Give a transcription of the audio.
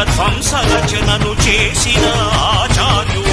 జగత్వంస చేసిన ఆచార్యు